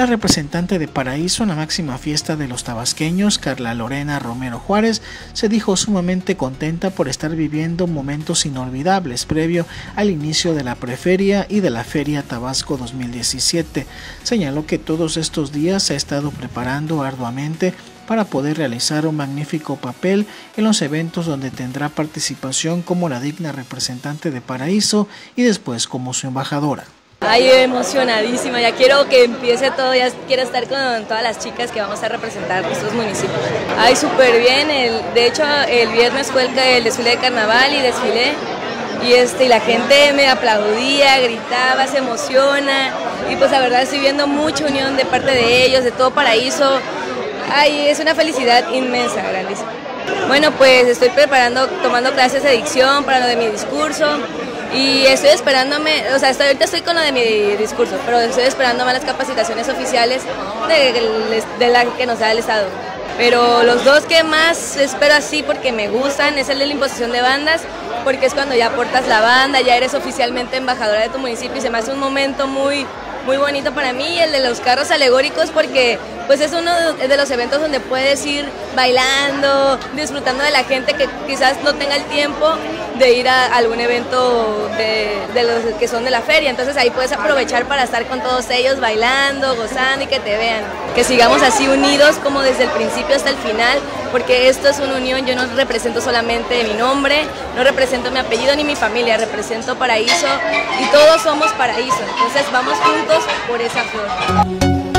La representante de Paraíso en la máxima fiesta de los tabasqueños, Carla Lorena Romero Juárez, se dijo sumamente contenta por estar viviendo momentos inolvidables previo al inicio de la preferia y de la Feria Tabasco 2017. Señaló que todos estos días se ha estado preparando arduamente para poder realizar un magnífico papel en los eventos donde tendrá participación como la digna representante de Paraíso y después como su embajadora. Ay, emocionadísima, ya quiero que empiece todo, ya quiero estar con todas las chicas que vamos a representar nuestros municipios. Ay, súper bien, el, de hecho el viernes fue el, desfile de carnaval y desfilé y este y la gente me aplaudía, gritaba, se emociona y pues la verdad estoy viendo mucha unión de parte de ellos, de todo Paraíso, Ay, es una felicidad inmensa, grandísima. Bueno, pues estoy preparando, tomando clases de dicción para lo de mi discurso y estoy esperándome, o sea, ahorita estoy con lo de mi discurso, pero estoy esperándome las capacitaciones oficiales de, de la que nos da el Estado. Pero los dos que más espero así porque me gustan es el de la imposición de bandas, porque es cuando ya aportas la banda, ya eres oficialmente embajadora de tu municipio y se me hace un momento muy, muy bonito para mí, el de los carros alegóricos, porque pues es uno de los eventos donde puedes ir bailando, disfrutando de la gente que quizás no tenga el tiempo de ir a algún evento de, los que son de la feria. Entonces ahí puedes aprovechar para estar con todos ellos bailando, gozando y que te vean. Que sigamos así unidos como desde el principio hasta el final, porque esto es una unión. Yo no represento solamente mi nombre, no represento mi apellido ni mi familia, represento Paraíso y todos somos Paraíso. Entonces vamos juntos por esa flor.